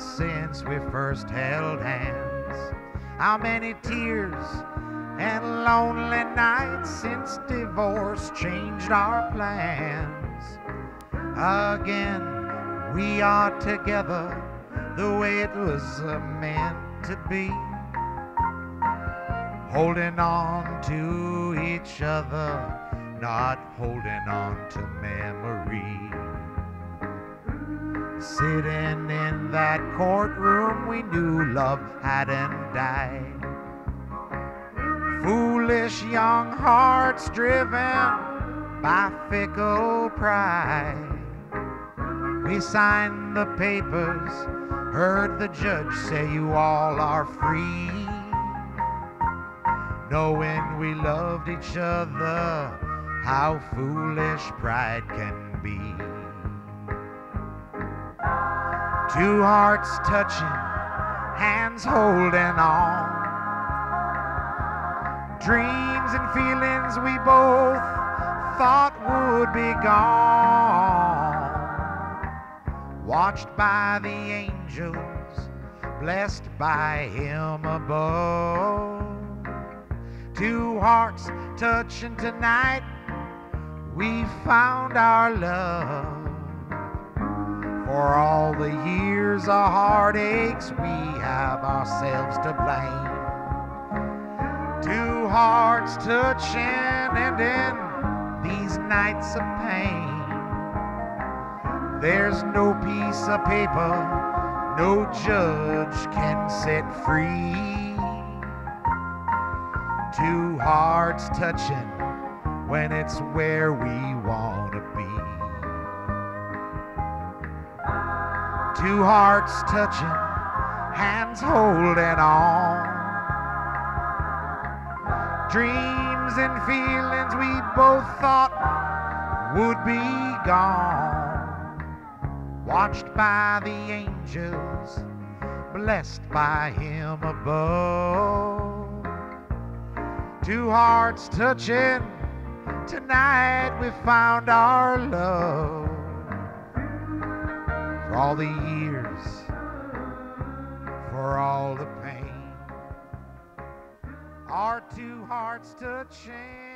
months since we first held hands. How many tears and lonely nights since divorce changed our plans. Again, we are together the way it was meant to be. Holding on to each other, not holding on to memory. Sitting in that courtroom, we knew love hadn't died. Foolish young hearts driven by fickle pride. We signed the papers, heard the judge say you all are free. Knowing we loved each other, how foolish pride can be. Two hearts touching, hands holding on. Dreams and feelings we both thought would be gone. Watched by the angels, blessed by Him above. Two hearts touching tonight, we found our love. For all the years of heartaches, we have ourselves to blame. Two hearts touching and in these nights of pain. There's no piece of paper no judge can set free. Two hearts touching when it's where we want to be. Two hearts touching, hands holding on. Dreams and feelings we both thought would be gone. Watched by the angels, blessed by Him above. Two hearts touching, tonight we found our love all the years, for all the pain. Our two hearts touching.